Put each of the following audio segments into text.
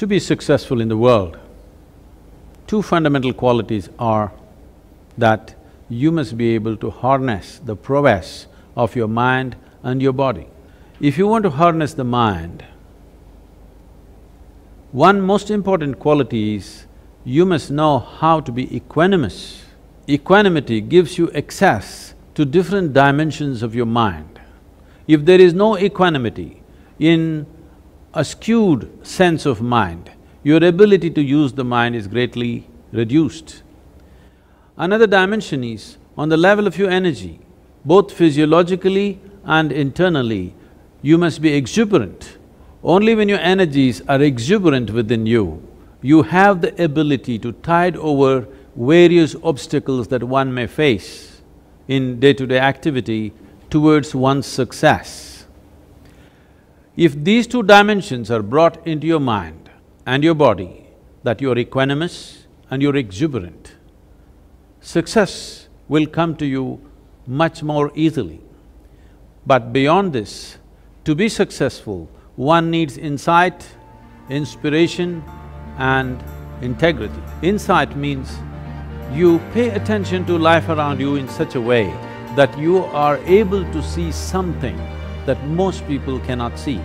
To be successful in the world, two fundamental qualities are that you must be able to harness the prowess of your mind and your body. If you want to harness the mind, one most important quality is you must know how to be equanimous. Equanimity gives you access to different dimensions of your mind. If there is no equanimity in a skewed sense of mind, your ability to use the mind is greatly reduced. Another dimension is on the level of your energy, both physiologically and internally, you must be exuberant. Only when your energies are exuberant within you, you have the ability to tide over various obstacles that one may face in day-to-day -day activity towards one's success. If these two dimensions are brought into your mind and your body, that you're equanimous and you're exuberant, success will come to you much more easily. But beyond this, to be successful, one needs insight, inspiration and integrity. Insight means you pay attention to life around you in such a way that you are able to see something that most people cannot see.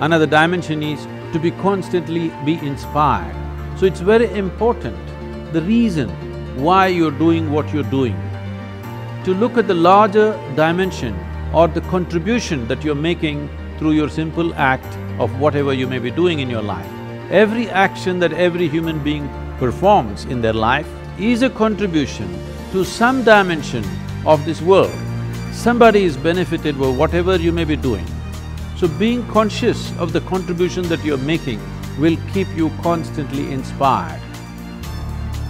Another dimension is to be constantly be inspired. So it's very important, the reason why you're doing what you're doing, to look at the larger dimension or the contribution that you're making through your simple act of whatever you may be doing in your life. Every action that every human being performs in their life is a contribution to some dimension of this world somebody is benefited by whatever you may be doing. So being conscious of the contribution that you're making will keep you constantly inspired.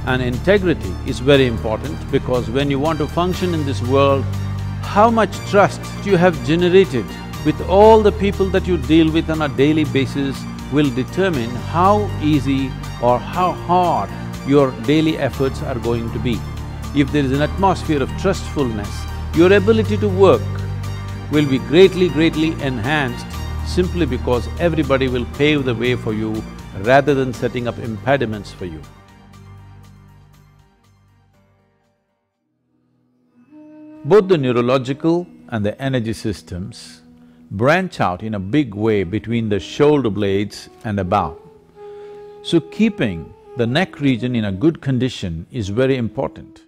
And integrity is very important because when you want to function in this world, how much trust you have generated with all the people that you deal with on a daily basis will determine how easy or how hard your daily efforts are going to be. If there is an atmosphere of trustfulness, your ability to work will be greatly, greatly enhanced simply because everybody will pave the way for you rather than setting up impediments for you. Both the neurological and the energy systems branch out in a big way between the shoulder blades and above. So keeping the neck region in a good condition is very important.